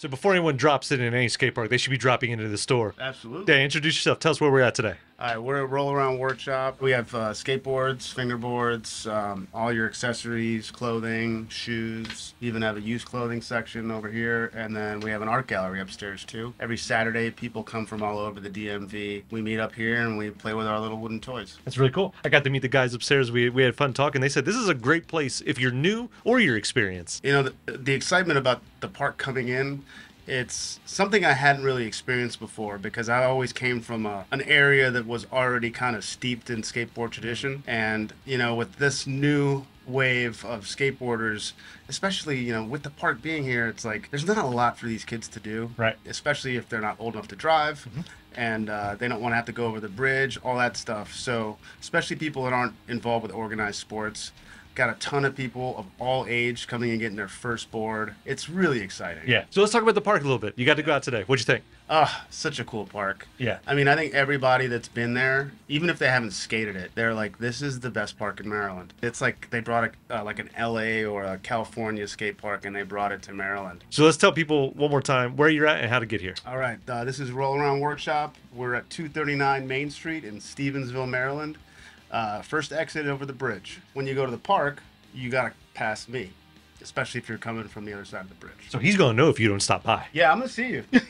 So before anyone drops in in any skate park, they should be dropping into the store. Absolutely. Yeah, introduce yourself. Tell us where we're at today. All right, we're at Roll Around Workshop. We have uh, skateboards, fingerboards, um, all your accessories, clothing, shoes. Even have a used clothing section over here, and then we have an art gallery upstairs too. Every Saturday, people come from all over the DMV. We meet up here and we play with our little wooden toys. That's really cool. I got to meet the guys upstairs. We, we had fun talking. They said this is a great place if you're new or your experience. You know, the, the excitement about the park coming in it's something I hadn't really experienced before because I always came from a, an area that was already kind of steeped in skateboard tradition. And, you know, with this new wave of skateboarders, especially, you know, with the park being here, it's like there's not a lot for these kids to do. Right. Especially if they're not old enough to drive. And uh, they don't want to have to go over the bridge, all that stuff. So, especially people that aren't involved with organized sports, got a ton of people of all age coming and getting their first board. It's really exciting. Yeah. So let's talk about the park a little bit. You got to go out today. What'd you think? Ah, such a cool park. Yeah. I mean, I think everybody that's been there, even if they haven't skated it, they're like, "This is the best park in Maryland." It's like they brought a uh, like an LA or a California skate park, and they brought it to Maryland. So let's tell people one more time where you're at and how to get here. All right, uh, this is Roll Around Workshop. We're at 239 Main Street in Stevensville, Maryland. Uh, first exit over the bridge. When you go to the park, you gotta pass me, especially if you're coming from the other side of the bridge. So he's going to know if you don't stop by. Yeah, I'm gonna see you.